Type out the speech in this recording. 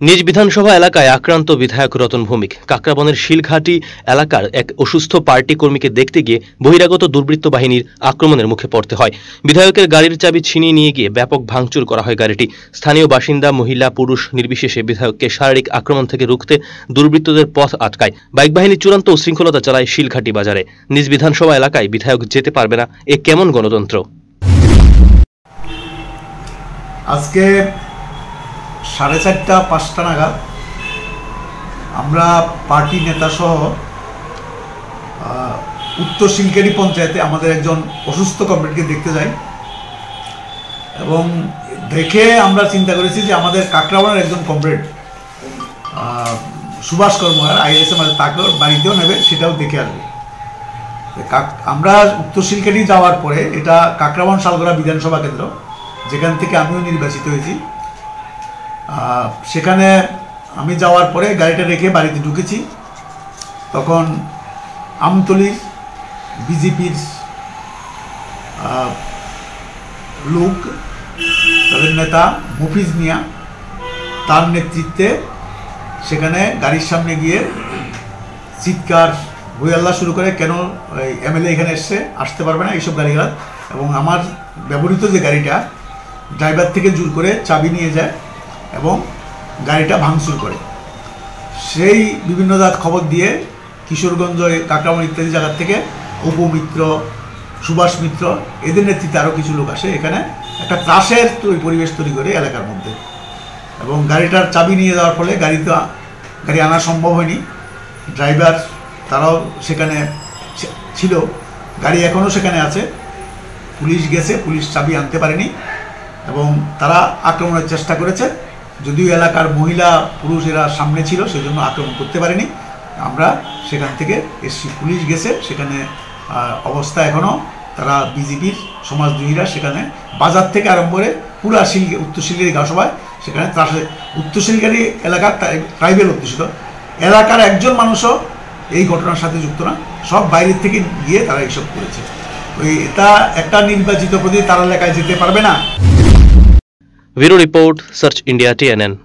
নিজ বিধানসভা এলাকায় আক্রান্ত বিধায়ক রতন ভৌমিক। কাকরাবনের শিলঘাটি এলাকার এক অসুস্থ পার্টি কর্মীকে দেখতে গিয়ে বহিরাগত দুর্বৃত্ত বাহিনীর আক্রমণের মুখে পড়তে হয়। বিধায়কের গাড়ির চাবি ছিনিয়ে নিয়ে গিয়ে ব্যাপক ভাঙচুর করা হয় গাড়িটি। স্থানীয় বাসিন্দা, মহিলা, পুরুষ নির্বিশেষে বিধায়ককে শারীরিক আক্রমণ থেকে রুখতে দুর্বৃত্তদের পথ আটকায়। বাইক বাহিনী চূড়ান্ত উশৃঙ্খলতা চালায় শিলঘাটি বাজারে। নিজ বিধানসভা এলাকায় বিধায়ক যেতে পারবে না, এ কেমন গণতন্ত্র? আজকে সাড়ে চারটা, পাঁচটা নাগাদ আমরা পার্টি নেতাসহ উত্তর শিলকেরি পঞ্চায়েতে আমাদের একজন অসুস্থ কমরেডকে দেখতে যাই এবং দেখে আমরা চিন্তা করেছি যে আমাদের কাকরাবানের একজন কমরেড সুভাষ কর্মকার আইএসএ মানে তাকে বাড়িতেও নেবে, সেটাও দেখে আসবে। আমরা উত্তর শিলকেরি যাওয়ার পরে এটা কাকরাবান শালগড়া বিধানসভা কেন্দ্র, যেখান থেকে আমিও নির্বাচিত হয়েছি। সেখানে আমি যাওয়ার পরে গাড়িটা রেখে বাড়িতে ঢুকেছি। তখন আমতলির বিজেপির লোক, তাদের নেতা মফিজ মিয়া, তার নেতৃত্বে সেখানে গাড়ির সামনে গিয়ে চিৎকার হইয়াল্লা শুরু করে, কেন ওই এমএলএ এখানে এসছে? আসতে পারবে না এইসব গাড়িগুলো এবং আমার ব্যবহৃত যে গাড়িটা, ড্রাইভার থেকে জোর করে চাবি নিয়ে যায়। এবং গাড়িটা ভাঙচুর করে। সেই বিভিন্ন জাত খবর দিয়ে কিশোরগঞ্জ কাকরামণ ইত্যাদি জায়গার থেকে উপমিত্র সুভাষ মিত্র, এদের নেতৃত্বে আরও কিছু লোক আসে এখানে। একটা ত্রাসের পরিবেশ তৈরি করে এলাকার মধ্যে। এবং গাড়িটার চাবি নিয়ে যাওয়ার ফলে গাড়িতে গাড়ি আনা সম্ভব হয়নি। ড্রাইভার তারাও সেখানে ছিল। গাড়ি এখনও সেখানে আছে। পুলিশ গেছে, পুলিশ চাবি আনতে পারেনি। এবং তারা আক্রমণের চেষ্টা করেছে। যদিও এলাকার মহিলা পুরুষ এরা সামনে ছিল সেই জন্য আক্রমণ করতে পারেনি। আমরা সেখান থেকে এসছি। পুলিশ গেছে, সেখানে অবস্থা এখনও তারা বিজেপির সমাজদ্রোহীরা সেখানে বাজার থেকে আরম্ভ করে পুরা শিল, উত্তর শিলগাড়ি গাঁওসভায় সেখানে ত্রাসে, উত্তর শিলগাড়ি এলাকার ট্রাইবেল অধ্যুষিত। এলাকার একজন মানুষও এই ঘটনার সাথে যুক্ত না। সব বাইরের থেকে গিয়ে তারা এইসব করেছে। ওই এটা একটা নির্বাচিত প্রতি তারা এলাকায় যেতে পারবে না। Bureau report search India TNN